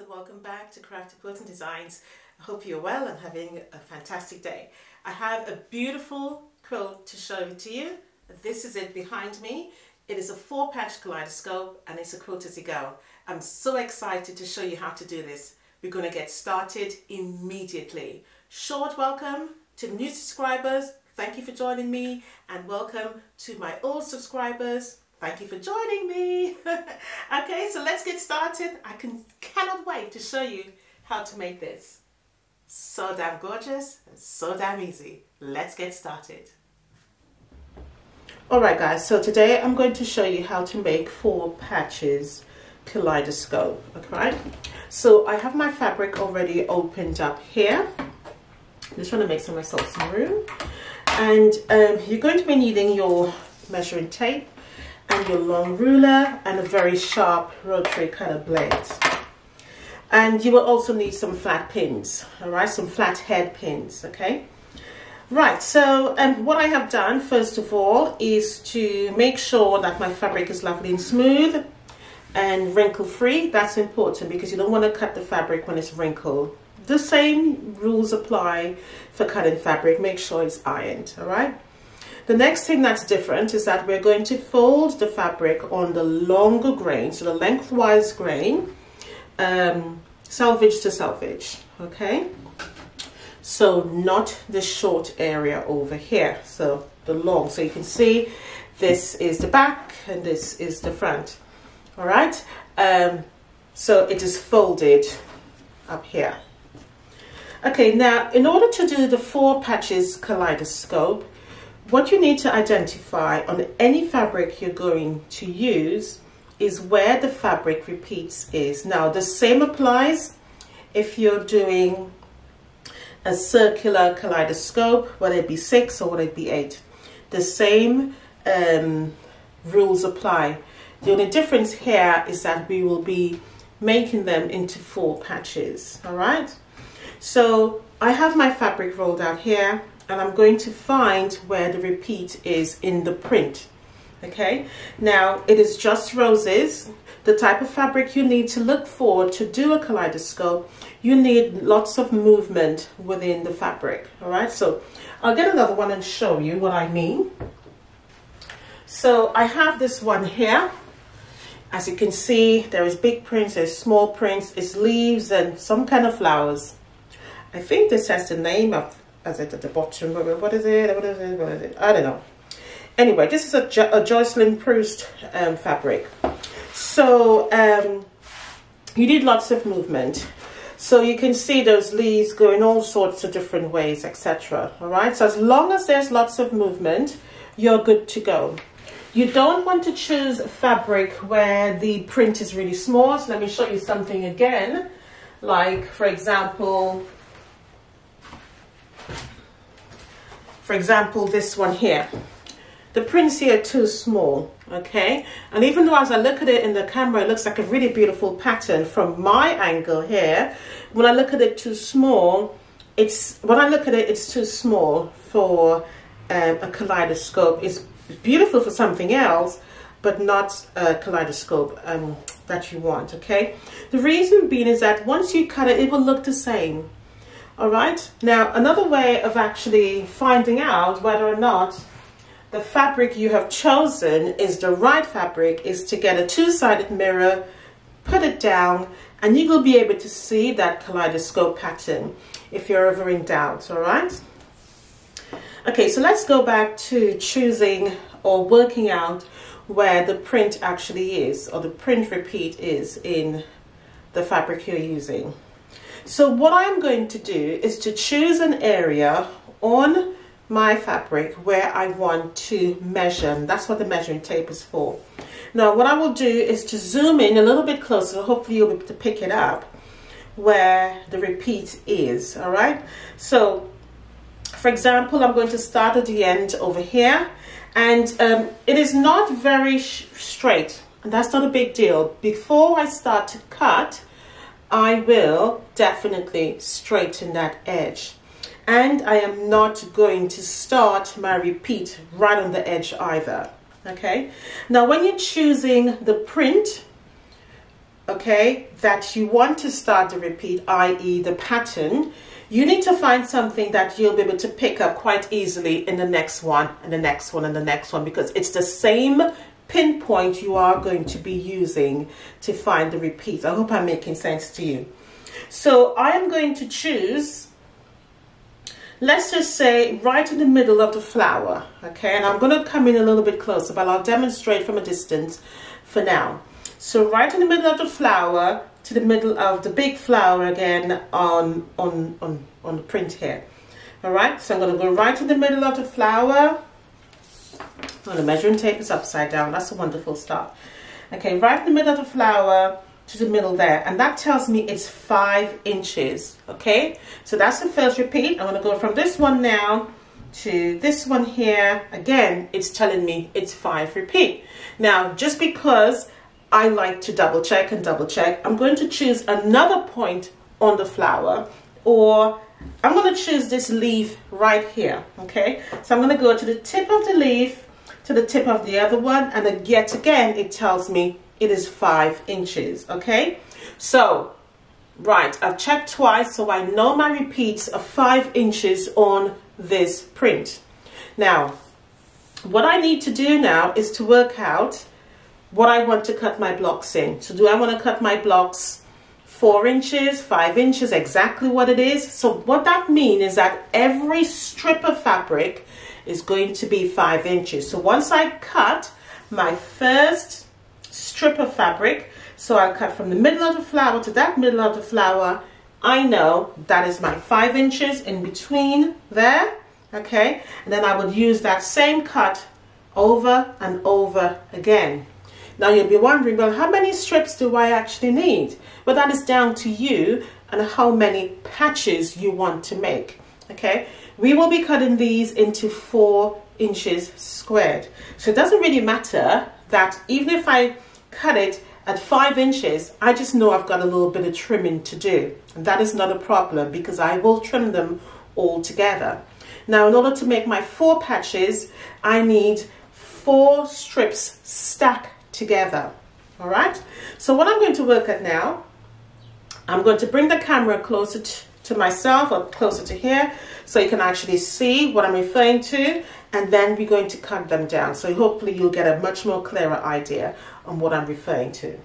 and welcome back to Crafty Quilting Designs. I hope you're well and having a fantastic day. I have a beautiful quilt to show to you. This is it behind me. It is a four patch kaleidoscope and it's a quilt as you go. I'm so excited to show you how to do this. We're going to get started immediately. Short welcome to new subscribers. Thank you for joining me and welcome to my old subscribers. Thank you for joining me. okay, so let's get started. I can cannot wait to show you how to make this. So damn gorgeous and so damn easy. Let's get started. Alright guys, so today I'm going to show you how to make four patches kaleidoscope, okay? So I have my fabric already opened up here. just trying to make myself some room. And um, you're going to be needing your measuring tape and your long ruler and a very sharp rotary cutter blade. And you will also need some flat pins, all right, some flat head pins, okay? Right, so um, what I have done first of all is to make sure that my fabric is lovely and smooth and wrinkle free. That's important because you don't want to cut the fabric when it's wrinkled. The same rules apply for cutting fabric. Make sure it's ironed, all right? The next thing that's different is that we're going to fold the fabric on the longer grain, so the lengthwise grain, um, selvage to selvage, okay? So not the short area over here, so the long. So you can see this is the back and this is the front, all right? Um, so it is folded up here. Okay, now in order to do the four patches kaleidoscope, what you need to identify on any fabric you're going to use is where the fabric repeats is. Now the same applies if you're doing a circular kaleidoscope, whether it be six or whether it be eight. The same um, rules apply. The only difference here is that we will be making them into four patches, all right? So I have my fabric rolled out here and I'm going to find where the repeat is in the print okay? Now it is just roses. The type of fabric you need to look for to do a kaleidoscope you need lots of movement within the fabric all right? So I'll get another one and show you what I mean. So I have this one here. As you can see there is big prints there's small prints it's leaves and some kind of flowers. I think this has the name of as it at the bottom. What is it? What is it? What is it? I don't know. Anyway, this is a, jo a Jocelyn Proust um, fabric. So um, you need lots of movement. So you can see those leaves going all sorts of different ways, etc. All right. So as long as there's lots of movement, you're good to go. You don't want to choose fabric where the print is really small. So let me show you something again. Like, for example, for example, this one here. The prints here are too small, okay? And even though as I look at it in the camera, it looks like a really beautiful pattern from my angle here, when I look at it too small, it's when I look at it, it's too small for um, a kaleidoscope. It's beautiful for something else, but not a kaleidoscope um, that you want, okay? The reason being is that once you cut it, it will look the same all right. Now, another way of actually finding out whether or not the fabric you have chosen is the right fabric is to get a two-sided mirror, put it down, and you will be able to see that kaleidoscope pattern if you're ever in doubt, all right? Okay, so let's go back to choosing or working out where the print actually is or the print repeat is in the fabric you're using. So what I'm going to do is to choose an area on my fabric where I want to measure. And that's what the measuring tape is for. Now what I will do is to zoom in a little bit closer. Hopefully you'll be able to pick it up where the repeat is. All right. So for example, I'm going to start at the end over here. And um, it is not very straight. And that's not a big deal. Before I start to cut, I will definitely straighten that edge. And I am not going to start my repeat right on the edge either. Okay. Now when you're choosing the print okay, that you want to start the repeat, i.e. the pattern, you need to find something that you'll be able to pick up quite easily in the next one and the next one and the next one because it's the same pinpoint you are going to be using to find the repeats. I hope I'm making sense to you. So I am going to choose, let's just say right in the middle of the flower, okay? And I'm going to come in a little bit closer, but I'll demonstrate from a distance for now. So right in the middle of the flower, to the middle of the big flower again on, on, on, on the print here. All right, so I'm going to go right in the middle of the flower. Oh, the measuring tape is upside down. That's a wonderful start. Okay, right in the middle of the flower to the middle there. And that tells me it's five inches. Okay, so that's the first repeat. I'm going to go from this one now to this one here. Again, it's telling me it's five repeat. Now, just because I like to double check and double check. I'm going to choose another point on the flower or I'm going to choose this leaf right here. Okay, so I'm going to go to the tip of the leaf to the tip of the other one and then yet again it tells me it is five inches. Okay, so right, I've checked twice so I know my repeats are five inches on this print. Now, what I need to do now is to work out what I want to cut my blocks in. So do I want to cut my blocks four inches, five inches, exactly what it is? So what that means is that every strip of fabric is going to be five inches. So once I cut my first strip of fabric, so I cut from the middle of the flower to that middle of the flower, I know that is my five inches in between there, okay? And then I would use that same cut over and over again. Now you'll be wondering, well, how many strips do I actually need? Well, that is down to you and how many patches you want to make. Okay, we will be cutting these into four inches squared. So it doesn't really matter that even if I cut it at five inches, I just know I've got a little bit of trimming to do. And that is not a problem because I will trim them all together. Now, in order to make my four patches, I need four strips stacked together. All right. So what I'm going to work at now, I'm going to bring the camera closer to myself or closer to here so you can actually see what I'm referring to and then we're going to cut them down. So hopefully you'll get a much more clearer idea on what I'm referring to.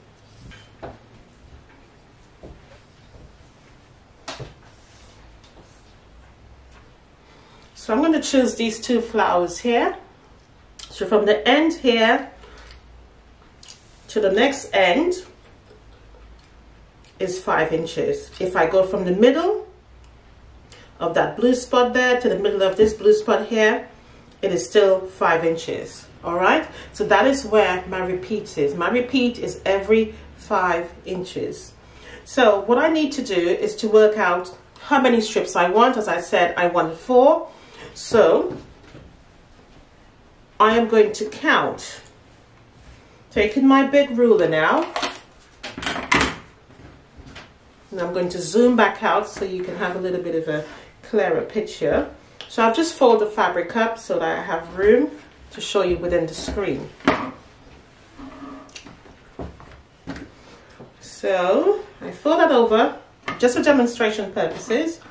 So I'm going to choose these two flowers here. So from the end here to the next end is five inches. If I go from the middle of that blue spot there to the middle of this blue spot here, it is still five inches. All right, so that is where my repeat is. My repeat is every five inches. So what I need to do is to work out how many strips I want. As I said, I want four. So I am going to count Taking my big ruler now. And I'm going to zoom back out so you can have a little bit of a clearer picture. So I've just folded the fabric up so that I have room to show you within the screen. So I fold that over just for demonstration purposes.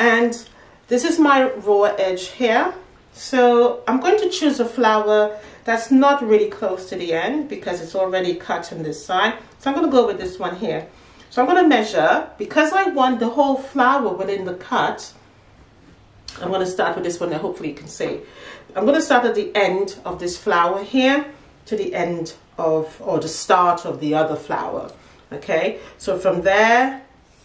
And this is my raw edge here. So I'm going to choose a flower that's not really close to the end because it's already cut on this side. So I'm going to go with this one here. So I'm going to measure, because I want the whole flower within the cut, I'm going to start with this one that hopefully you can see. I'm going to start at the end of this flower here to the end of, or the start of the other flower. Okay, so from there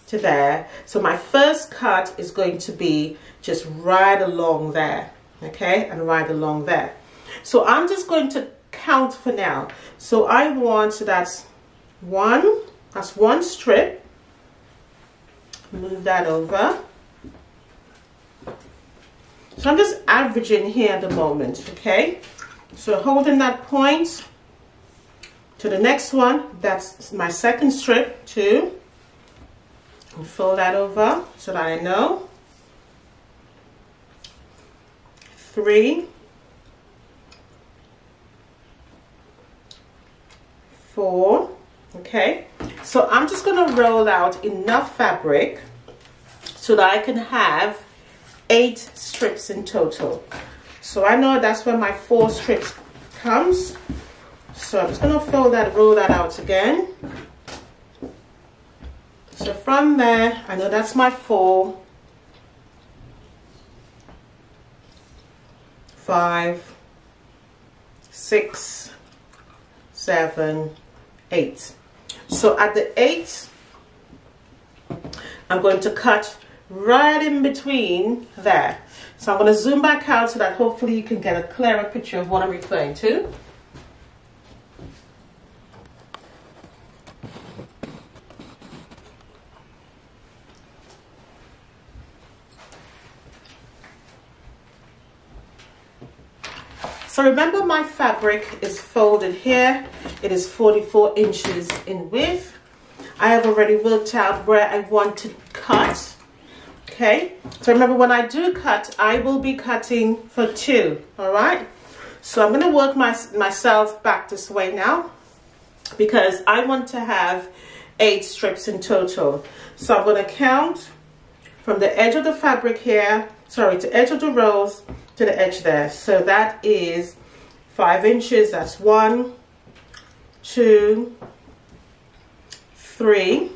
to there. So my first cut is going to be just right along there. Okay, and right along there. So I'm just going to count for now. So I want, so that's one, that's one strip. Move that over. So I'm just averaging here at the moment, okay? So holding that point to the next one, that's my second strip, two. And fold that over so that I know. Three. Four, okay? So I'm just to roll out enough fabric so that I can have eight strips in total. So I know that's where my four strips comes. So I'm just to fold that, roll that out again. So from there, I know that's my four, five, six, seven, eight. So at the eight, I'm going to cut right in between there. So I'm going to zoom back out so that hopefully you can get a clearer picture of what I'm referring to. So remember my fabric is folded here. It is 44 inches in width. I have already worked out where I want to cut. Okay, so remember when I do cut, I will be cutting for two, all right? So I'm gonna work my, myself back this way now because I want to have eight strips in total. So I'm gonna count from the edge of the fabric here, sorry, to edge of the rose to the edge there. So that is five inches. That's one, two, three,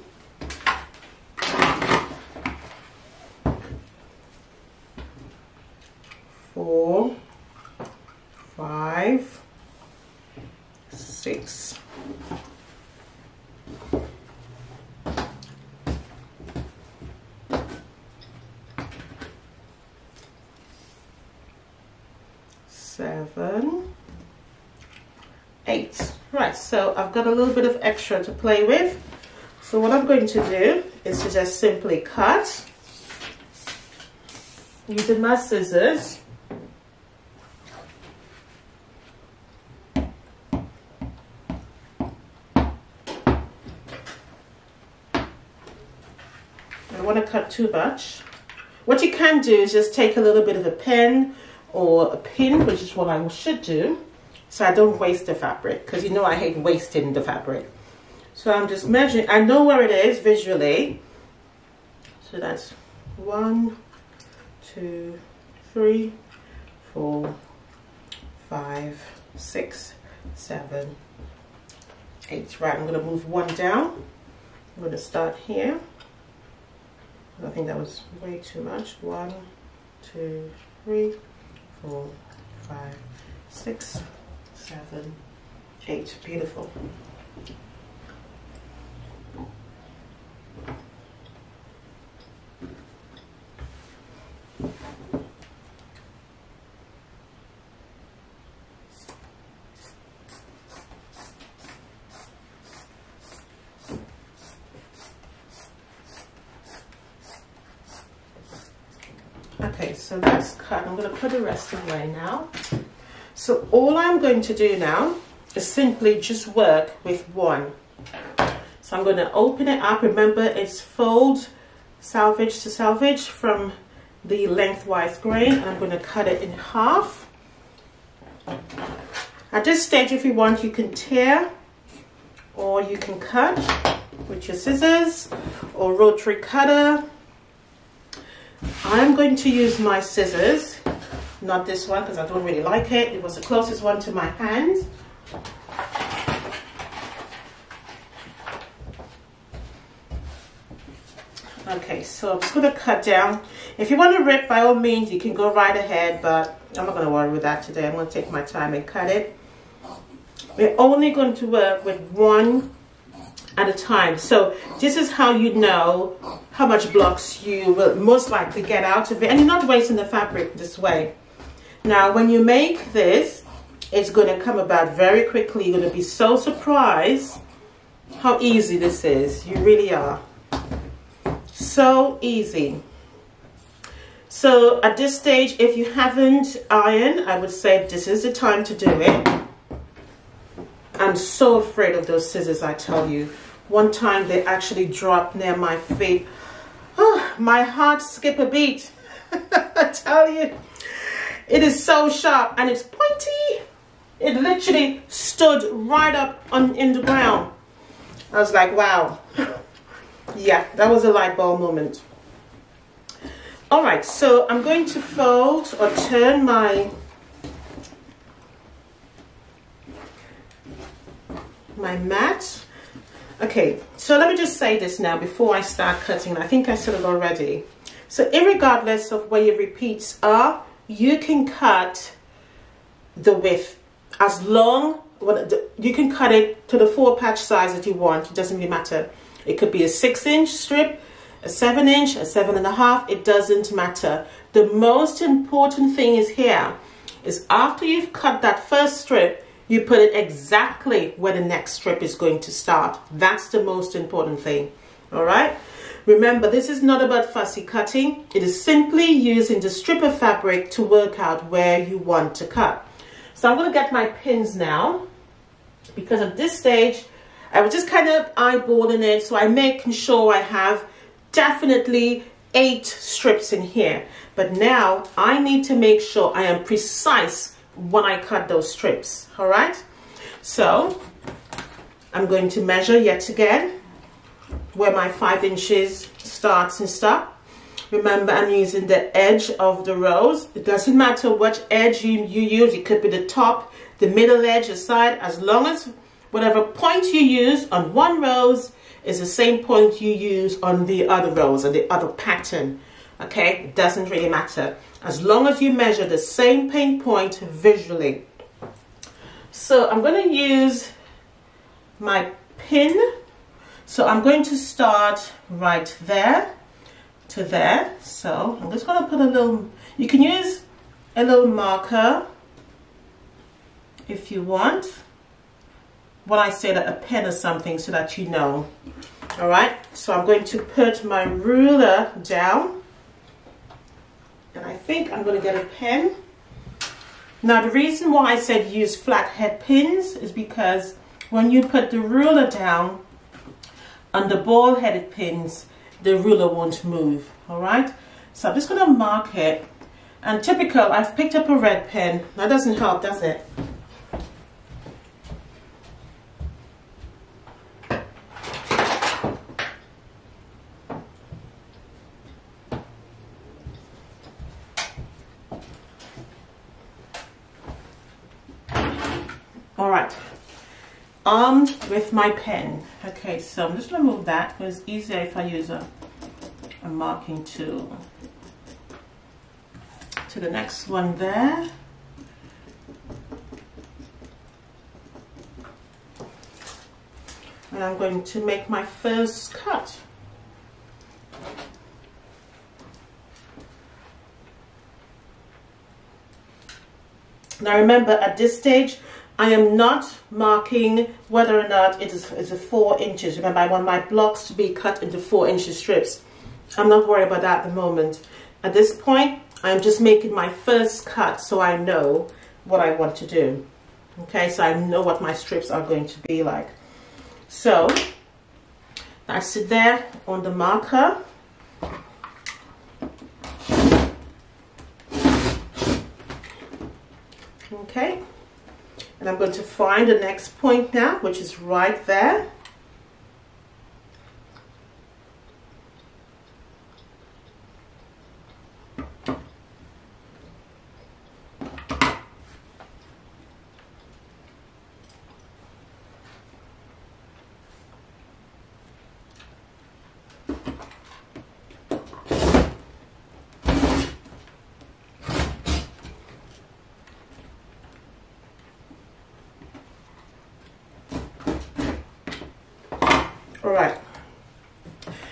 four, five, six, seven, eight. Right, so I've got a little bit of extra to play with. So what I'm going to do is to just simply cut using my scissors. I don't want to cut too much. What you can do is just take a little bit of a pen or a pin, which is what I should do, so I don't waste the fabric, because you know I hate wasting the fabric. So I'm just measuring, I know where it is visually. So that's one, two, three, four, five, six, seven, eight. Right, I'm going to move one down. I'm to start here. I think that was way too much. One, two, three, four, five, six, seven, eight. Beautiful. Okay, so that's cut. I'm going to put the rest away now. So all I'm going to do now is simply just work with one. So I'm going to open it up. Remember, it's fold, selvage to selvage from the lengthwise grain. I'm going to cut it in half. At this stage, if you want, you can tear or you can cut with your scissors or rotary cutter I'm going to use my scissors, not this one because I don't really like it. It was the closest one to my hand. Okay, so I'm just going to cut down. If you want to rip, by all means, you can go right ahead, but I'm not going to worry with that today. I'm going to take my time and cut it. We're only going to work with one at a time. So this is how you know how much blocks you will most likely get out of it. And you're not wasting the fabric this way. Now, when you make this, it's going to come about very quickly. You're going to be so surprised how easy this is. You really are. So easy. So at this stage, if you haven't ironed, I would say this is the time to do it. I'm so afraid of those scissors, I tell you. One time they actually dropped near my feet. Oh, my heart skip a beat. I tell you. It is so sharp and it's pointy. It literally stood right up on in the ground. I was like, wow. yeah, that was a light bulb moment. All right, so I'm going to fold or turn my my mat. Okay, so let me just say this now before I start cutting. I think I said it already. So regardless of where your repeats are, you can cut the width as long you can cut it to the four patch size that you want it doesn't really matter it could be a six inch strip a seven inch a seven and a half it doesn't matter the most important thing is here is after you've cut that first strip you put it exactly where the next strip is going to start that's the most important thing all right remember this is not about fussy cutting it is simply using the strip of fabric to work out where you want to cut so I'm going to get my pins now because at this stage, I was just kind of eyeballing it. So I'm making sure I have definitely eight strips in here. But now I need to make sure I am precise when I cut those strips. All right. So I'm going to measure yet again where my five inches starts and stop. Remember, I'm using the edge of the rose. It doesn't matter which edge you, you use. It could be the top, the middle edge, the side. As long as whatever point you use on one rose is the same point you use on the other rose or the other pattern. Okay, it doesn't really matter. As long as you measure the same paint point visually. So I'm going to use my pin. So I'm going to start right there to there. So I'm just going to put a little, you can use a little marker if you want. When I say that a pen or something so that you know. All right, so I'm going to put my ruler down. And I think I'm going to get a pen. Now the reason why I said use flathead pins is because when you put the ruler down on the ball headed pins, the ruler won't move all right? So I'm just going to mark it. And typical I've picked up a red pen. That doesn't help does it all right armed with my pen. Okay so I'm just going to move that because it's easier if I use a, a marking tool. To the next one there. And I'm going to make my first cut. Now remember at this stage I am not marking whether or not it is, is a four inches. Remember, I want my blocks to be cut into four inches strips. I'm not worried about that at the moment. At this point, I'm just making my first cut so I know what I want to do. Okay, so I know what my strips are going to be like. So, I sit there on the marker. Okay. And I'm going to find the next point now, which is right there.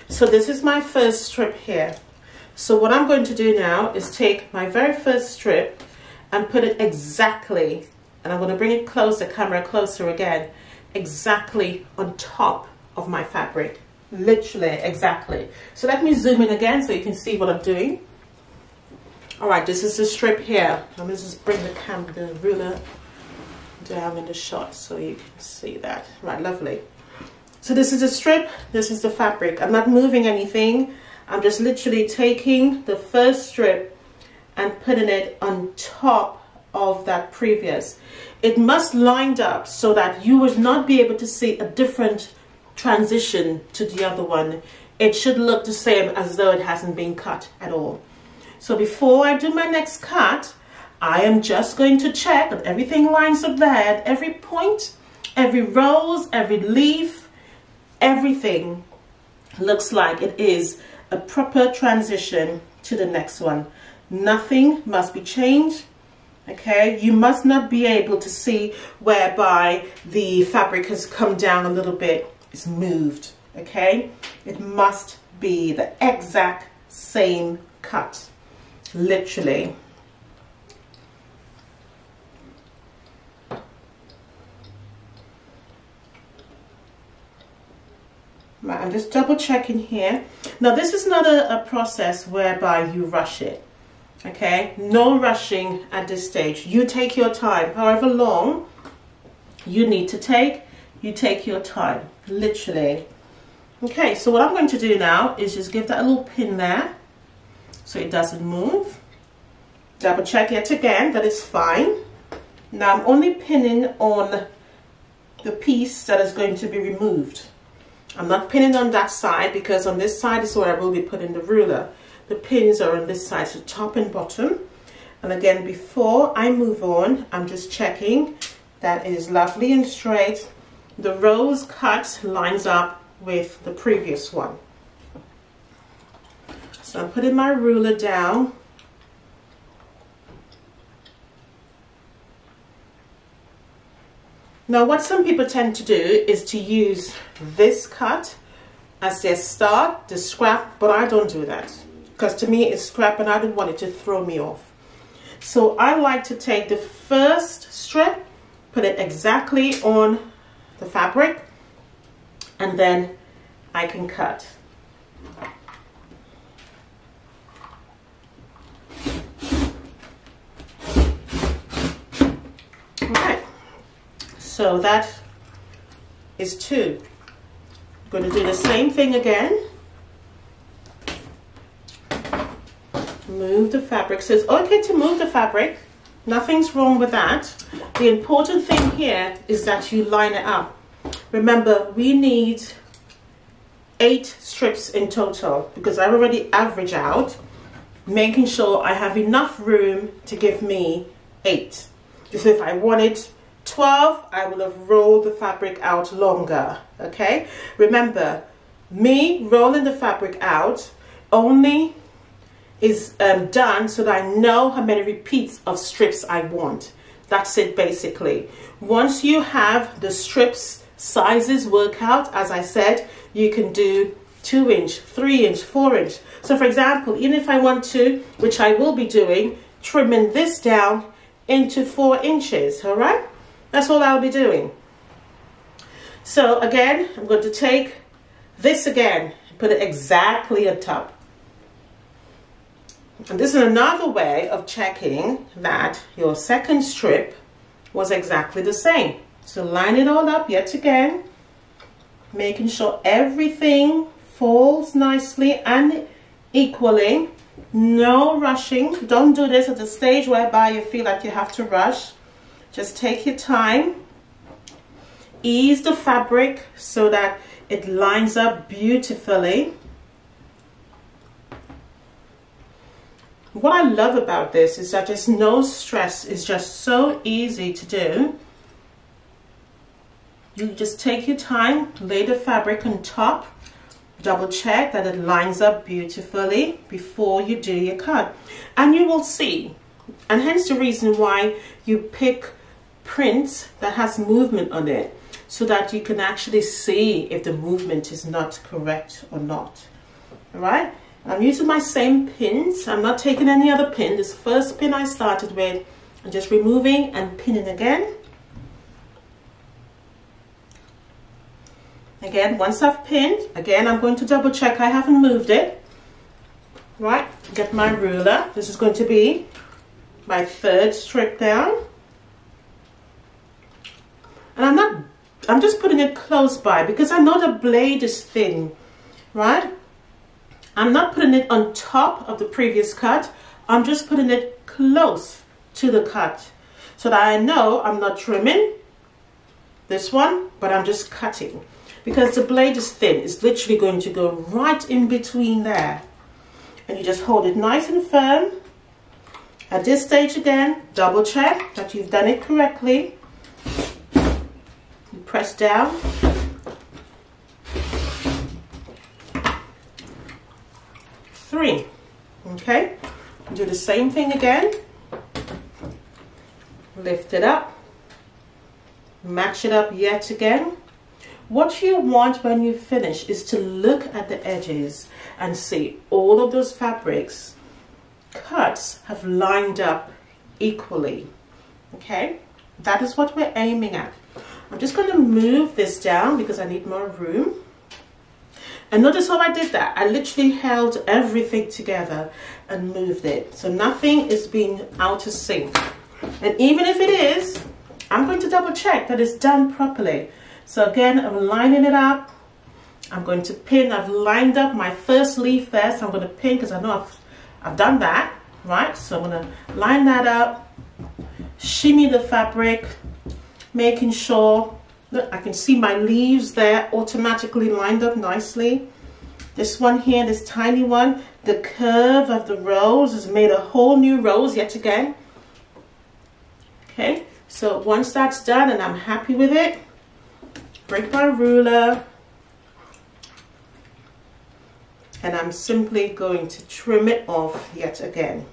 So this is my first strip here. So what I'm going to do now is take my very first strip and put it exactly, and I'm going to bring it closer, camera closer again, exactly on top of my fabric. Literally, exactly. So let me zoom in again so you can see what I'm doing. All right, this is the strip here. Let me just bring the camera, the ruler down in the shot so you can see that. Right, lovely. So this is a strip, this is the fabric. I'm not moving anything. I'm just literally taking the first strip and putting it on top of that previous. It must lined up so that you would not be able to see a different transition to the other one, it should look the same as though it hasn't been cut at all. So before I do my next cut, I am just going to check that everything lines up there, every point, every rose, every leaf, everything looks like it is a proper transition to the next one. Nothing must be changed. Okay, you must not be able to see whereby the fabric has come down a little bit, it's moved. Okay, it must be the exact same cut, literally. Right, I'm just double checking here. Now this is not a, a process whereby you rush it. Okay, no rushing at this stage. You take your time, however long you need to take, you take your time, literally. Okay, so what I'm going to do now is just give that a little pin there so it doesn't move. Double check yet again that it's fine. Now I'm only pinning on the piece that is going to be removed. I'm not pinning on that side because on this side is where I will be putting the ruler. The pins are on this side, so top and bottom. And again, before I move on, I'm just checking that it is lovely and straight. The rose cut lines up with the previous one. So I'm putting my ruler down Now what some people tend to do is to use this cut as their start, the scrap, but I don't do that because to me it's scrap and I don't want it to throw me off. So I like to take the first strip, put it exactly on the fabric and then I can cut. So that is two. I'm going to do the same thing again. Move the fabric. So it's okay to move the fabric. Nothing's wrong with that. The important thing here is that you line it up. Remember, we need eight strips in total because I've already averaged out, making sure I have enough room to give me eight. So if I wanted 12 I will have rolled the fabric out longer okay? Remember me rolling the fabric out only is um, done so that I know how many repeats of strips I want. That's it basically. Once you have the strips sizes work out as I said you can do two inch three inch four inch. So for example even if I want to which I will be doing trimming this down into four inches all right that's all I'll be doing. So again, I'm going to take this again, and put it exactly on top. And this is another way of checking that your second strip was exactly the same. So line it all up yet again, making sure everything falls nicely and equally. No rushing. Don't do this at the stage whereby you feel like you have to rush. Just take your time. Ease the fabric so that it lines up beautifully. What I love about this is that there's no stress. It's just so easy to do. You just take your time, lay the fabric on top, double check that it lines up beautifully before you do your cut. And you will see, and hence the reason why you pick print that has movement on it so that you can actually see if the movement is not correct or not. All right, I'm using my same pins. I'm not taking any other pin. This first pin I started with, I'm just removing and pinning again. Again, once I've pinned, again, I'm going to double check I haven't moved it. Right, get my ruler. This is going to be my third strip down and I'm not I'm just putting it close by because I know the blade is thin right? I'm not putting it on top of the previous cut. I'm just putting it close to the cut so that I know I'm not trimming this one but I'm just cutting. Because the blade is thin. It's literally going to go right in between there. And you just hold it nice and firm. At this stage again double check that you've done it correctly press down. Three okay? Do the same thing again. Lift it up. Match it up yet again. What you want when you finish is to look at the edges and see all of those fabrics. Cuts have lined up equally okay? That is what we're aiming at I'm just going to move this down because I need more room. And notice how I did that. I literally held everything together and moved it. So nothing is being out of sync. And even if it is I'm going to double check that it's done properly. So again, I'm lining it up. I'm going to pin, I've lined up my first leaf there, so I'm going to pin because I know I've, I've done that, right? So I'm going to line that up, shimmy the fabric, making sure that I can see my leaves there automatically lined up nicely. This one here, this tiny one, the curve of the rose has made a whole new rose yet again. Okay, so once that's done and I'm happy with it, break my ruler and I'm simply going to trim it off yet again.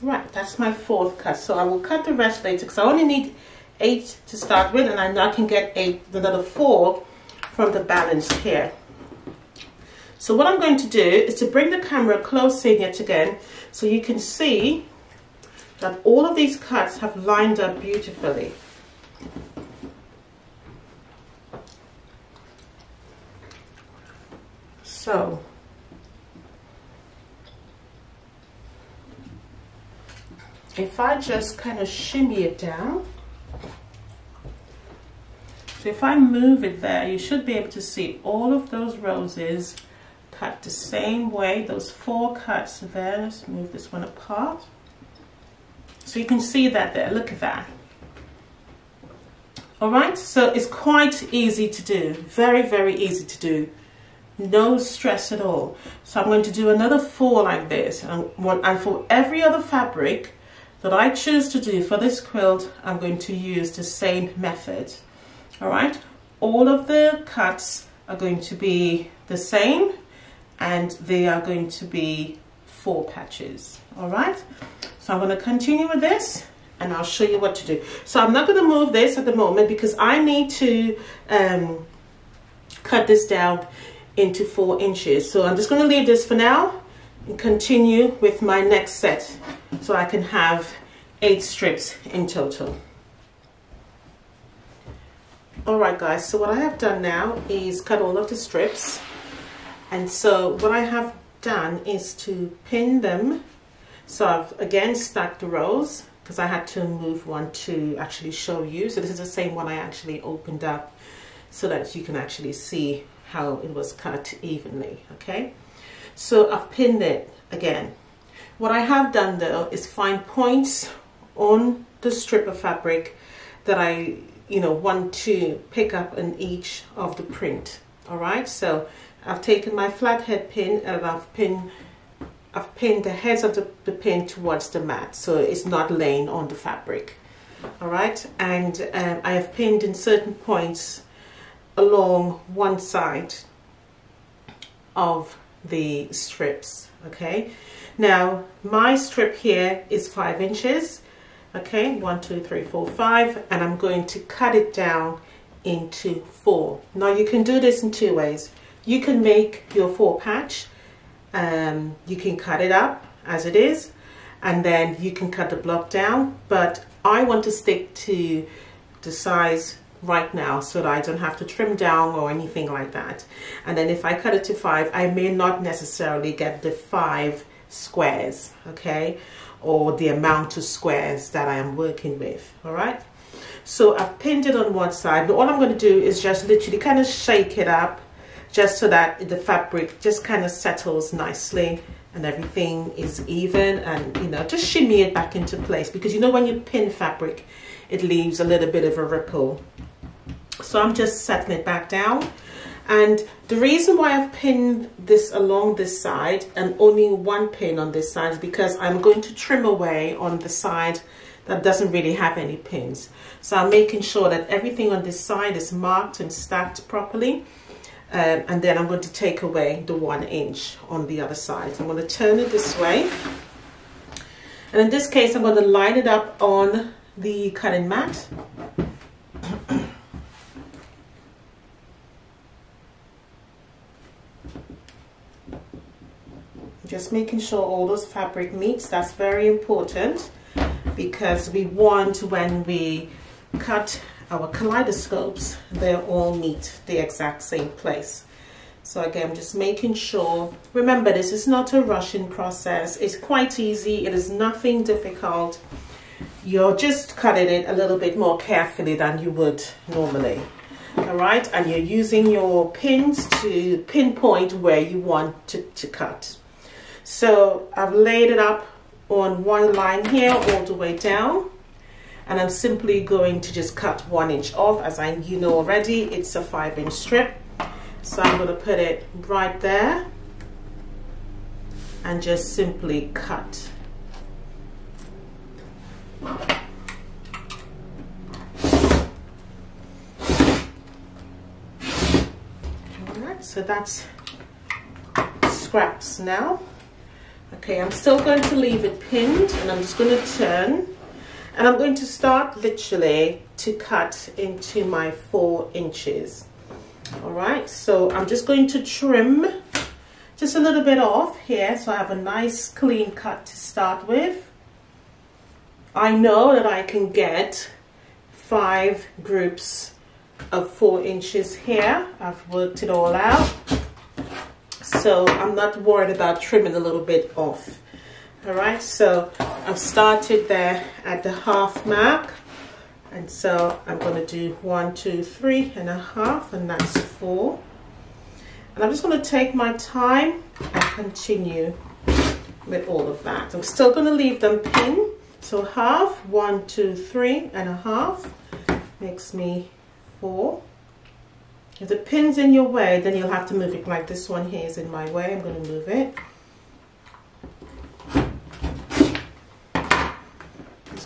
Right, that's my fourth cut. So I will cut the rest later because I only need eight to start with and I can get eight, another four from the balance here. So what I'm going to do is to bring the camera close in yet again so you can see that all of these cuts have lined up beautifully. So if I just kind of shimmy it down so if I move it there, you should be able to see all of those roses cut the same way, those four cuts there. Let's move this one apart. So you can see that there, look at that. All right, so it's quite easy to do, very, very easy to do. No stress at all. So I'm going to do another four like this. And, and for every other fabric that I choose to do for this quilt, I'm going to use the same method. All right all of the cuts are going to be the same and they are going to be four patches. All right so I'm going to continue with this and I'll show you what to do. So I'm not going to move this at the moment because I need to um, cut this down into four inches. So I'm just going to leave this for now continue with my next set so I can have eight strips in total. Alright guys, so what I have done now is cut all of the strips. And so what I have done is to pin them. So I've again stacked the rows because I had to move one to actually show you. So this is the same one I actually opened up so that you can actually see how it was cut evenly okay so I've pinned it again. What I have done though is find points on the strip of fabric that I you know want to pick up in each of the print. All right? So I've taken my flathead pin and I've pinned I've pinned the heads of the, the pin towards the mat so it's not laying on the fabric. All right? And um, I have pinned in certain points along one side of the strips okay? Now my strip here is five inches okay? One two three four five and I'm going to cut it down into four. Now you can do this in two ways. You can make your four patch um, you can cut it up as it is and then you can cut the block down but I want to stick to the size right now so that I don't have to trim down or anything like that. And then if I cut it to five I may not necessarily get the five squares okay? Or the amount of squares that I am working with all right? So I've pinned it on one side but all I'm going to do is just literally kind of shake it up just so that the fabric just kind of settles nicely and everything is even and you know just shimmy it back into place. Because you know when you pin fabric it leaves a little bit of a ripple so I'm just setting it back down and the reason why I've pinned this along this side and only one pin on this side is because I'm going to trim away on the side that doesn't really have any pins so I'm making sure that everything on this side is marked and stacked properly um, and then I'm going to take away the one inch on the other side. I'm going to turn it this way. And in this case, I'm going to line it up on the cutting mat. Just making sure all those fabric meets, that's very important because we want when we cut our kaleidoscopes, they all meet the exact same place. So again, just making sure, remember this is not a rushing process. It's quite easy. It is nothing difficult. You're just cutting it a little bit more carefully than you would normally. All right, and you're using your pins to pinpoint where you want to, to cut. So I've laid it up on one line here all the way down. And I'm simply going to just cut one inch off as I you know already it's a five inch strip. So I'm going to put it right there. And just simply cut. Alright, so that's scraps now okay I'm still going to leave it pinned and I'm just going to turn. And I'm going to start literally to cut into my four inches. All right so I'm just going to trim just a little bit off here so I have a nice clean cut to start with. I know that I can get five groups of four inches here. I've worked it all out so I'm not worried about trimming a little bit off. All right so I've started there at the half mark. And so I'm going to do one two three and a half and that's four. And I'm just going to take my time and continue with all of that. I'm still going to leave them pinned so half one two three and a half makes me four if the pin's in your way then you'll have to move it like this one here is in my way I'm going to move it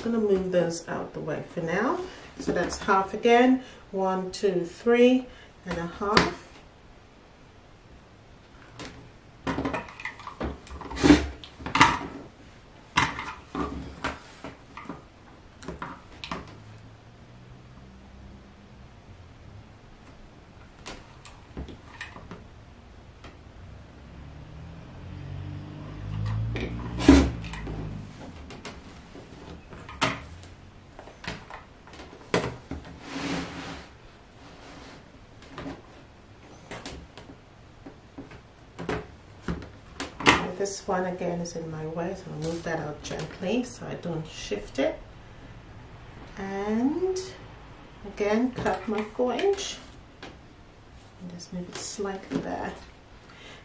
Just going to move those out the way for now. So that's half again. One, two, three and a half. One again is in my way so I'll move that out gently so I don't shift it. And again cut my four inch and just move it slightly there.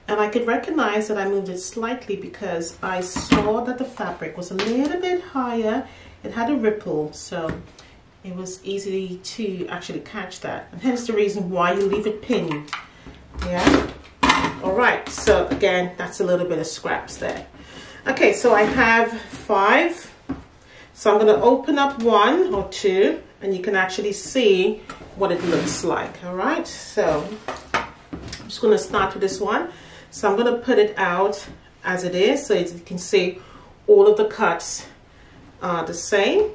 And I could recognize that I moved it slightly because I saw that the fabric was a little bit higher. It had a ripple so it was easy to actually catch that. And hence the reason why you leave it pinned. Yeah all right so again that's a little bit of scraps there. Okay so I have five. So I'm going to open up one or two and you can actually see what it looks like all right? So I'm just going to start with this one. So I'm going to put it out as it is so you can see all of the cuts are the same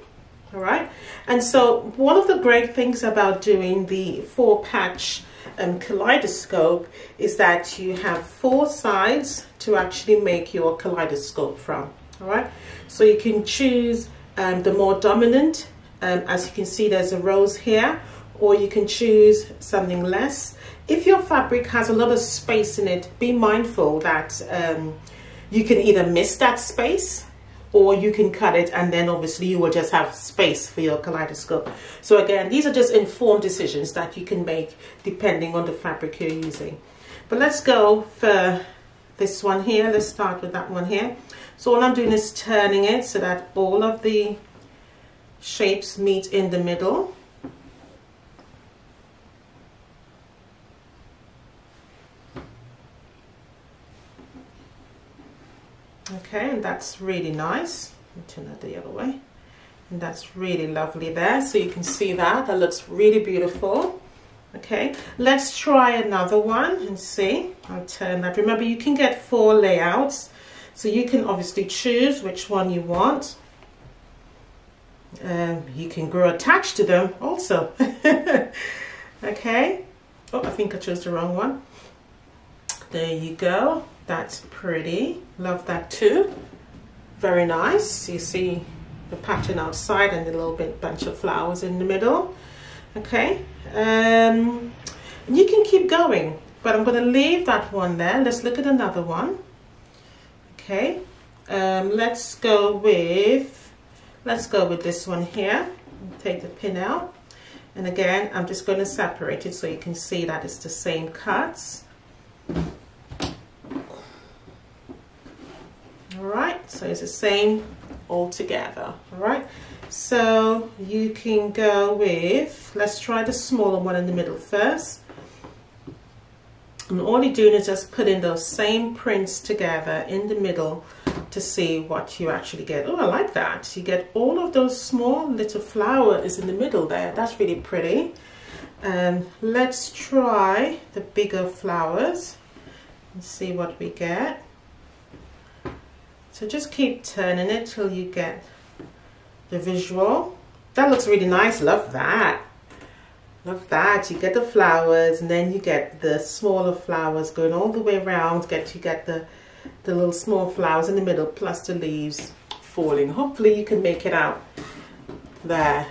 all right? And so one of the great things about doing the four patch um, kaleidoscope is that you have four sides to actually make your kaleidoscope from all right? So you can choose um, the more dominant um, as you can see there's a rose here or you can choose something less. If your fabric has a lot of space in it be mindful that um, you can either miss that space or you can cut it and then obviously you will just have space for your kaleidoscope. So again, these are just informed decisions that you can make depending on the fabric you're using. but let's go for this one here let's start with that one here so all I'm doing is turning it so that all of the shapes meet in the middle okay and that's really nice. Turn that the other way. And that's really lovely there. So you can see that. That looks really beautiful. Okay let's try another one and see. I'll turn that. Remember you can get four layouts. So you can obviously choose which one you want. Um, you can grow attached to them also. Okay. Oh I think I chose the wrong one. There you go. That's pretty love that too. Very nice. You see the pattern outside and a little bit bunch of flowers in the middle. Okay um, you can keep going but I'm going to leave that one there. Let's look at another one. Okay um, let's go with let's go with this one here. Take the pin out. And again I'm just going to separate it so you can see that it's the same cuts right so it's the same all together. Right so you can go with let's try the smaller one in the middle first. And all you're doing is just putting those same prints together in the middle to see what you actually get. Oh I like that. You get all of those small little flowers in the middle there. That's really pretty. And um, let's try the bigger flowers and see what we get so just keep turning it till you get the visual. That looks really nice. Love that. Love that. You get the flowers and then you get the smaller flowers going all the way around. Get You get the, the little small flowers in the middle plus the leaves falling. Hopefully you can make it out there.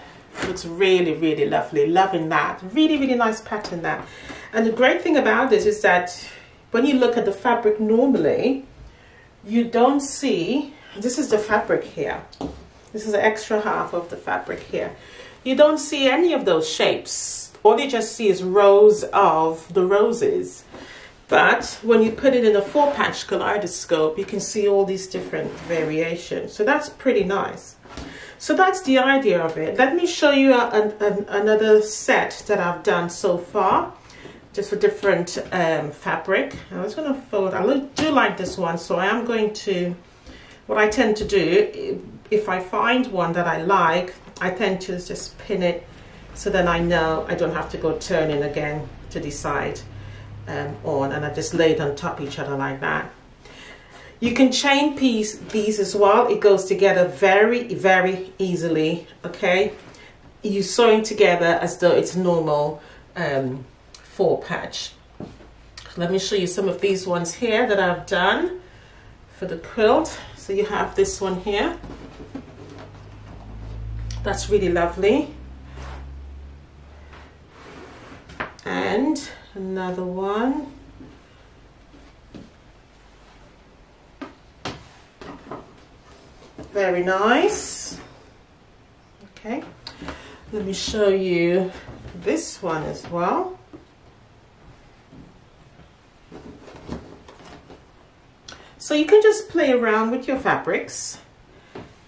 Looks really, really lovely. Loving that. Really, really nice pattern that. And the great thing about this is that when you look at the fabric normally, you don't see, this is the fabric here. This is the extra half of the fabric here. You don't see any of those shapes. All you just see is rows of the roses. But when you put it in a four patch kaleidoscope, you can see all these different variations. So that's pretty nice. So that's the idea of it. Let me show you a, a, another set that I've done so far just for different um, fabric. I was going to fold, I do like this one, so I am going to, what I tend to do, if I find one that I like, I tend to just pin it so then I know I don't have to go turning again to decide um, on and I just lay it on top each other like that. You can chain piece these as well. It goes together very, very easily, okay? You sewing together as though it's normal um, four patch. Let me show you some of these ones here that I've done for the quilt. So you have this one here. That's really lovely. And another one. Very nice. Okay, let me show you this one as well. So you can just play around with your fabrics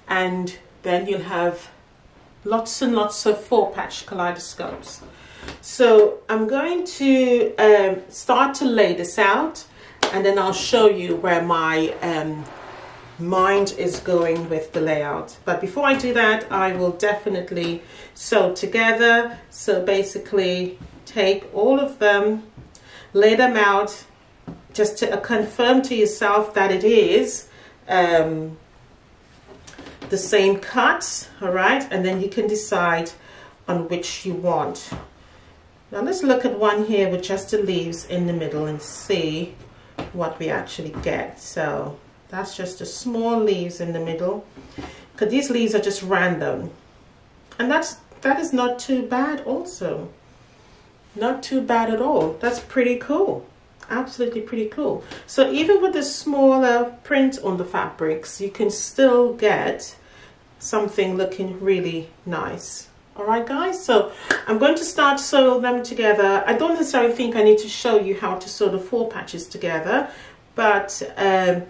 and then you'll have lots and lots of four patch kaleidoscopes. So I'm going to um, start to lay this out and then I'll show you where my um, mind is going with the layout. But before I do that, I will definitely sew together. So basically take all of them, lay them out just to uh, confirm to yourself that it is um, the same cut, all right? And then you can decide on which you want. Now let's look at one here with just the leaves in the middle and see what we actually get. So that's just the small leaves in the middle because these leaves are just random. And that's that is not too bad also. Not too bad at all. That's pretty cool absolutely pretty cool. So even with the smaller print on the fabrics you can still get something looking really nice. All right guys so i'm going to start sew them together. I don't necessarily think i need to show you how to sew the four patches together but um,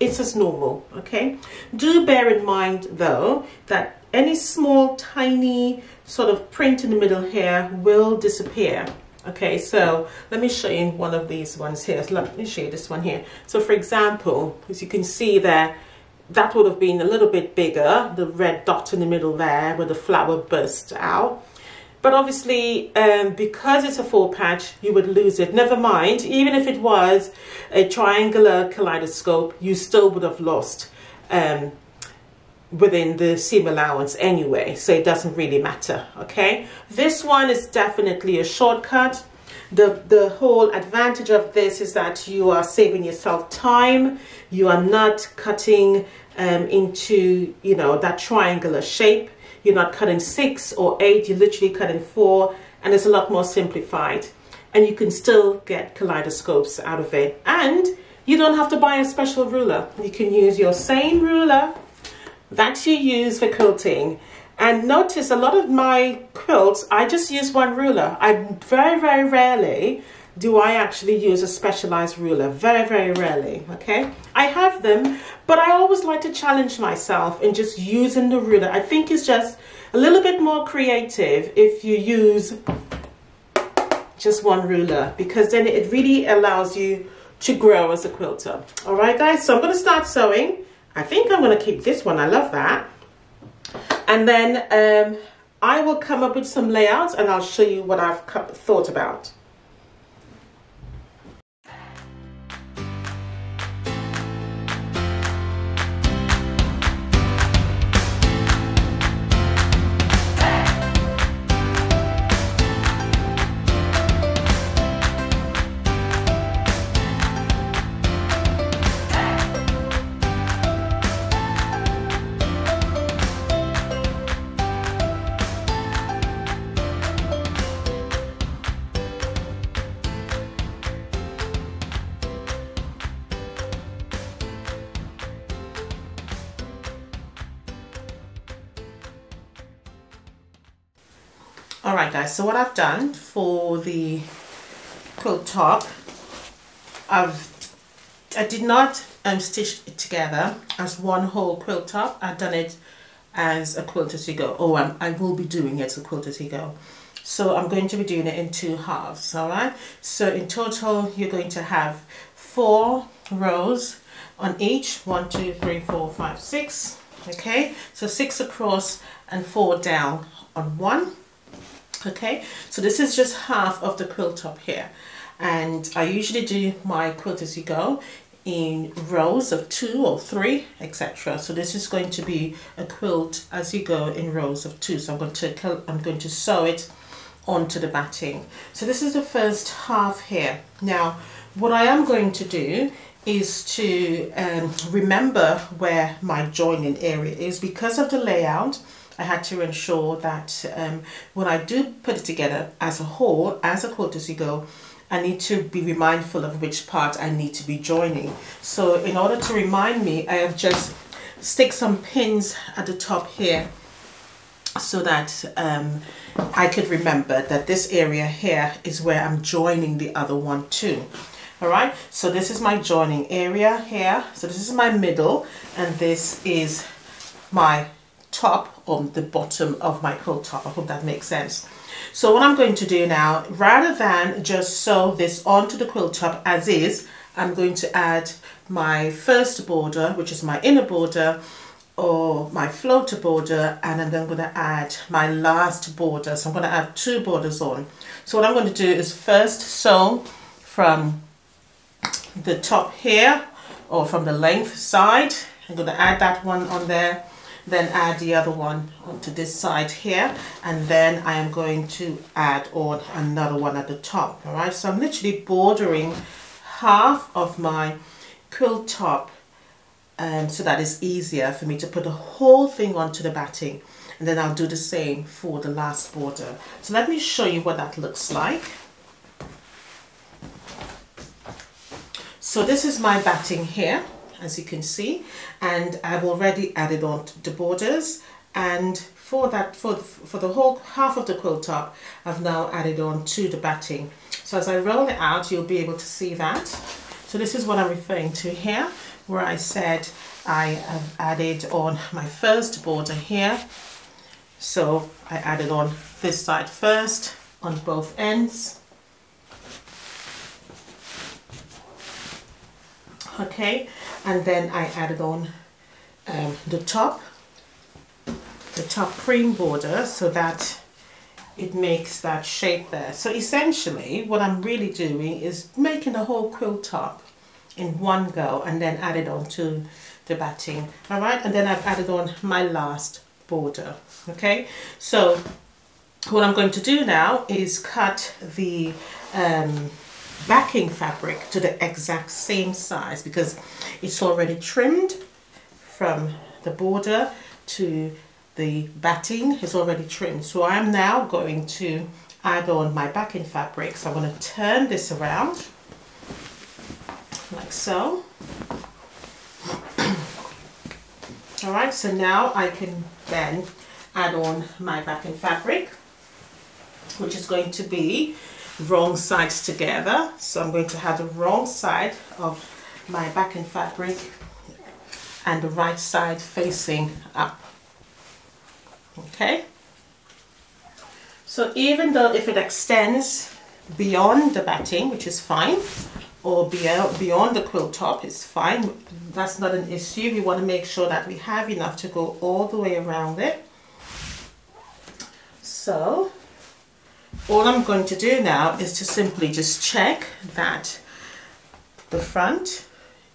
it's as normal okay? Do bear in mind though that any small tiny sort of print in the middle here will disappear okay so let me show you one of these ones here so let me show you this one here so for example as you can see there that would have been a little bit bigger, the red dot in the middle there where the flower burst out. But obviously, um, because it's a four patch, you would lose it. Never mind, even if it was a triangular kaleidoscope, you still would have lost um, within the seam allowance anyway. So it doesn't really matter, okay? This one is definitely a shortcut. The, the whole advantage of this is that you are saving yourself time. You are not cutting um, into, you know, that triangular shape. You're not cutting six or eight, you're literally cutting four and it's a lot more simplified. And you can still get kaleidoscopes out of it. And you don't have to buy a special ruler. You can use your same ruler that you use for quilting and notice a lot of my quilts, I just use one ruler. I very, very rarely do I actually use a specialized ruler. Very, very rarely, okay? I have them, but I always like to challenge myself in just using the ruler. I think it's just a little bit more creative if you use just one ruler because then it really allows you to grow as a quilter. All right, guys, so I'm going to start sewing. I think I'm going to keep this one. I love that. And then um, I will come up with some layouts and I'll show you what I've thought about. So what I've done for the quilt top I've I did not um, stitch it together as one whole quilt top. I've done it as a quilt as you go. Oh I'm, I will be doing it as a quilt as you go. So I'm going to be doing it in two halves all right? So in total you're going to have four rows on each. One two three four five six okay? So six across and four down on one okay so this is just half of the quilt top here. And I usually do my quilt as you go in rows of two or three etc so this is going to be a quilt as you go in rows of two. So I'm going to I'm going to sew it onto the batting. So this is the first half here. Now what I am going to do is to um, remember where my joining area is. Because of the layout I had to ensure that um, when I do put it together as a whole, as a quilt as you go, I need to be mindful of which part I need to be joining. So in order to remind me, I have just stick some pins at the top here so that um, I could remember that this area here is where I'm joining the other one too. All right, so this is my joining area here. So this is my middle and this is my top on the bottom of my quilt top. I hope that makes sense. So what I'm going to do now, rather than just sew this onto the quilt top as is, I'm going to add my first border, which is my inner border, or my floater border, and then I'm then going to add my last border. So I'm going to add two borders on. So what I'm going to do is first sew from the top here, or from the length side. I'm going to add that one on there then add the other one onto this side here and then I am going to add on another one at the top all right? So I'm literally bordering half of my quilt top um, so that is easier for me to put the whole thing onto the batting and then I'll do the same for the last border. So let me show you what that looks like. So this is my batting here as you can see and I've already added on the borders and for that for the, for the whole half of the quilt top I've now added on to the batting. So as I roll it out you'll be able to see that. So this is what I'm referring to here where I said I have added on my first border here. So I added on this side first on both ends okay and then I added on um, the top the top cream border so that it makes that shape there. So essentially what I'm really doing is making a whole quilt top in one go and then add it on to the batting. All right and then I've added on my last border okay? So what I'm going to do now is cut the um, backing fabric to the exact same size because it's already trimmed from the border to the batting. Is already trimmed. So I'm now going to add on my backing fabric. So I'm going to turn this around like so. All right so now I can then add on my backing fabric which is going to be wrong sides together. So I'm going to have the wrong side of my backing fabric and the right side facing up. Okay? So even though if it extends beyond the batting which is fine or beyond, the quilt top is fine. That's not an issue. We want to make sure that we have enough to go all the way around it. So all I'm going to do now is to simply just check that the front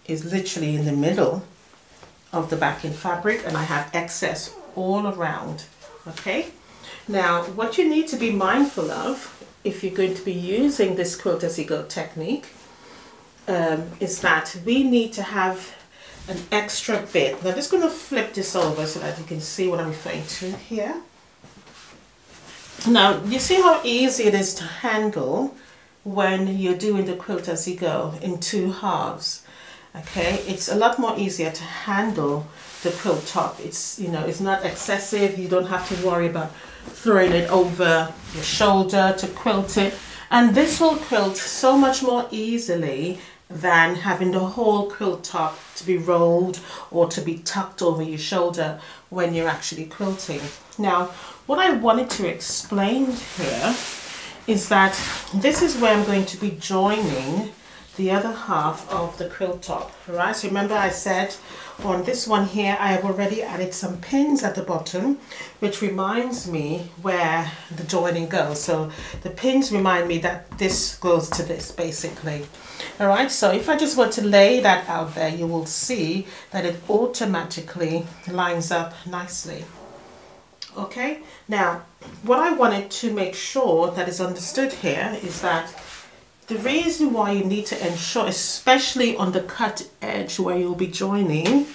is literally in the middle of the backing fabric and I have excess all around okay now what you need to be mindful of if you're going to be using this quilt as you go technique um, is that we need to have an extra bit. Now I'm just going to flip this over so that you can see what I'm referring to here. Now you see how easy it is to handle when you're doing the quilt as you go in two halves. Okay, it's a lot more easier to handle the quilt top. It's, you know, it's not excessive. You don't have to worry about throwing it over your shoulder to quilt it. And this will quilt so much more easily than having the whole quilt top to be rolled or to be tucked over your shoulder when you're actually quilting. Now, what I wanted to explain here is that this is where I'm going to be joining the other half of the quilt top right? So remember I said on this one here I have already added some pins at the bottom which reminds me where the joining goes. So the pins remind me that this goes to this basically. All right? So if I just were to lay that out there you will see that it automatically lines up nicely. Okay? Now what I wanted to make sure that is understood here is that the reason why you need to ensure, especially on the cut edge where you'll be joining,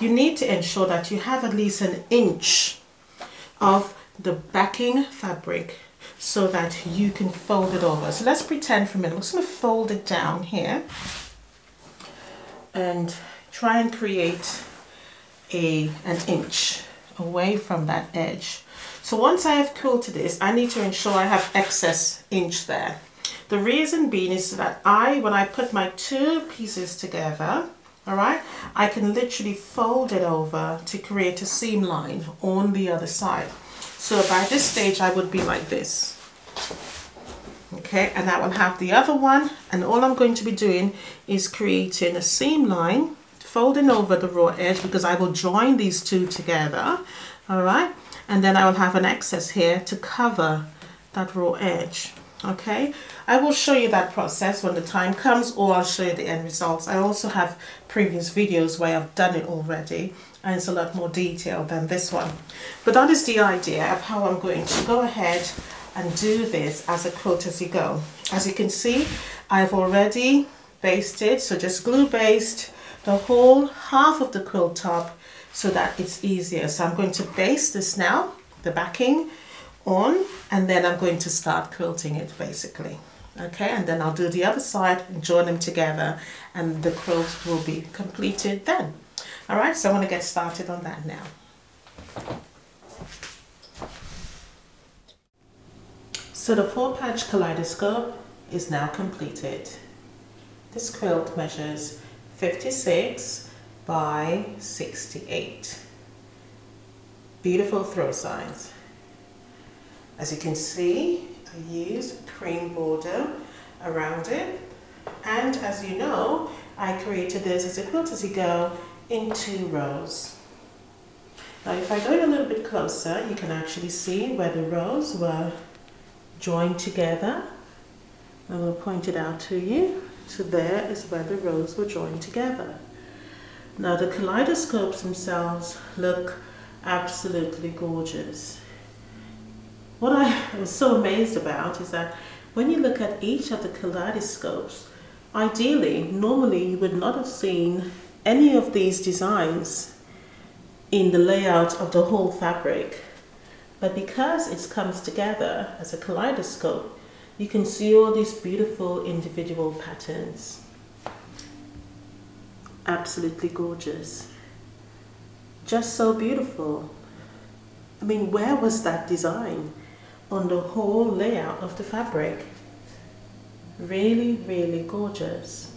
you need to ensure that you have at least an inch of the backing fabric so that you can fold it over. So let's pretend for a minute. I'm just to fold it down here and try and create a an inch away from that edge. So once I have quilted this, I need to ensure I have excess inch there. The reason being is that I, when I put my two pieces together, all right, I can literally fold it over to create a seam line on the other side. So by this stage, I would be like this. Okay, and I will have the other one, and all I'm going to be doing is creating a seam line, folding over the raw edge because I will join these two together, all right, and then I will have an excess here to cover that raw edge okay? I will show you that process when the time comes or I'll show you the end results. I also have previous videos where I've done it already and it's a lot more detailed than this one. But that is the idea of how I'm going to go ahead and do this as a quilt as you go. As you can see I've already basted so just glue basted the whole half of the quilt top so that it's easier. So I'm going to baste this now the backing on and then I'm going to start quilting it basically okay and then I'll do the other side and join them together and the quilt will be completed then all right so I want to get started on that now So the four patch kaleidoscope is now completed. This quilt measures 56 by 68. Beautiful throw size. As you can see, I used cream border around it. And as you know, I created this as a quilt as you go in two rows. Now if I go in a little bit closer, you can actually see where the rows were joined together. I will point it out to you. So there is where the rows were joined together. Now the kaleidoscopes themselves look absolutely gorgeous. What I was so amazed about is that when you look at each of the kaleidoscopes, ideally, normally you would not have seen any of these designs in the layout of the whole fabric. But because it comes together as a kaleidoscope, you can see all these beautiful individual patterns. Absolutely gorgeous. Just so beautiful. I mean, where was that design on the whole layout of the fabric? Really, really gorgeous.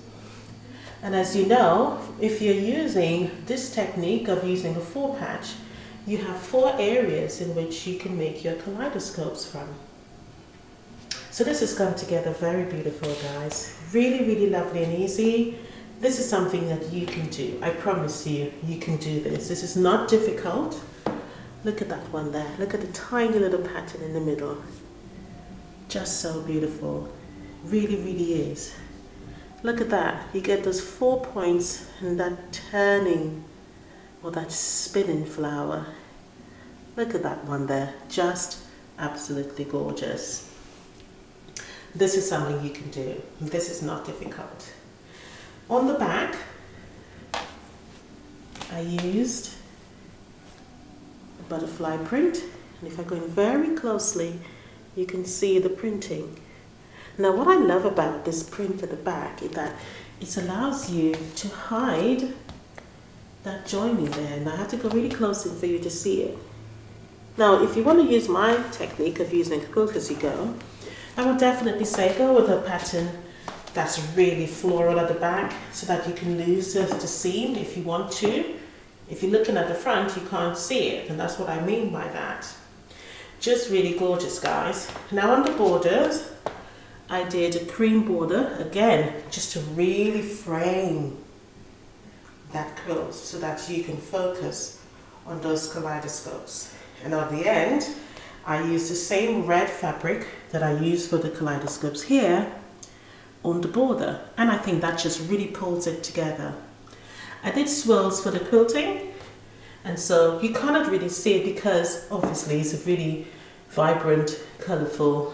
And as you know, if you're using this technique of using a four patch, you have four areas in which you can make your kaleidoscopes from. So this has come together very beautiful guys. Really, really lovely and easy. This is something that you can do. I promise you, you can do this. This is not difficult. Look at that one there. Look at the tiny little pattern in the middle. Just so beautiful. Really, really is. Look at that. You get those four points and that turning or that spinning flower. Look at that one there. Just absolutely gorgeous. This is something you can do. This is not difficult. On the back, I used butterfly print. And if I go in very closely, you can see the printing. Now what I love about this print at the back is that it allows you to hide that joining there. And I have to go really close in for you to see it. Now, if you want to use my technique of using a quilt as you go, I would definitely say go with a pattern that's really floral at the back so that you can lose the seam if you want to. If you're looking at the front, you can't see it, and that's what I mean by that. Just really gorgeous, guys. Now on the borders, I did a cream border, again, just to really frame that quilt so that you can focus on those kaleidoscopes. And on the end, I used the same red fabric that I used for the kaleidoscopes here on the border and I think that just really pulls it together. I did swirls for the quilting and so you cannot really see it because obviously it's a really vibrant colourful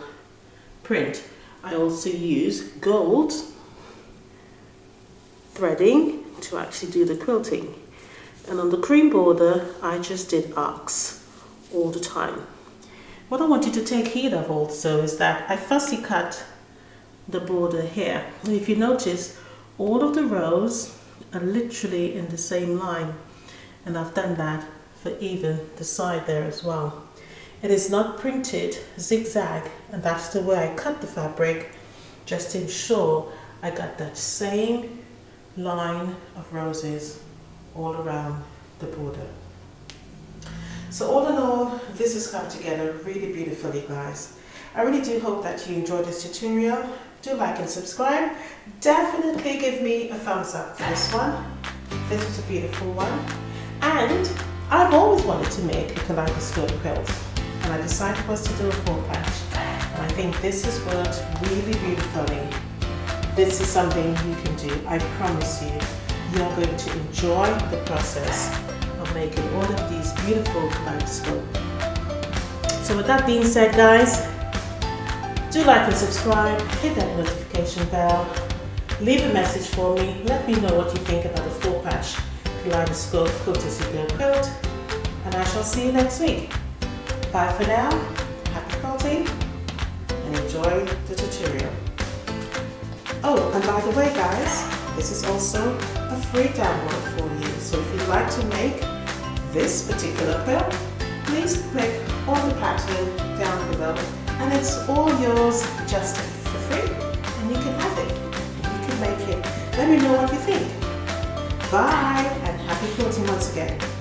print. I also use gold threading to actually do the quilting and on the cream border I just did arcs all the time. What I want you to take heed of also is that I fussy cut the border here. And if you notice, all of the rows are literally in the same line. And I've done that for even the side there as well. It is not printed zigzag, and that's the way I cut the fabric, just to ensure I got that same line of roses all around the border. So all in all, this has come together really beautifully, guys. I really do hope that you enjoyed this tutorial. Do like and subscribe. Definitely give me a thumbs up for this one. This was a beautiful one. And I've always wanted to make a kaleidoscope quilt. And I decided was to do a four patch. And I think this has worked really beautifully. This is something you can do. I promise you, you're going to enjoy the process of making all of these beautiful kaleidoscope. So with that being said guys, do like and subscribe, hit that notification bell, leave a message for me, let me know what you think about the four patch kaleidoscope go quilt, and I shall see you next week. Bye for now, happy quilting, and enjoy the tutorial. Oh, and by the way guys, this is also a free download for you. So if you'd like to make this particular quilt, please click on the pattern down below and it's all yours just for free and you can have it. You can make it. Let me know what you think. Bye and happy quilting once again.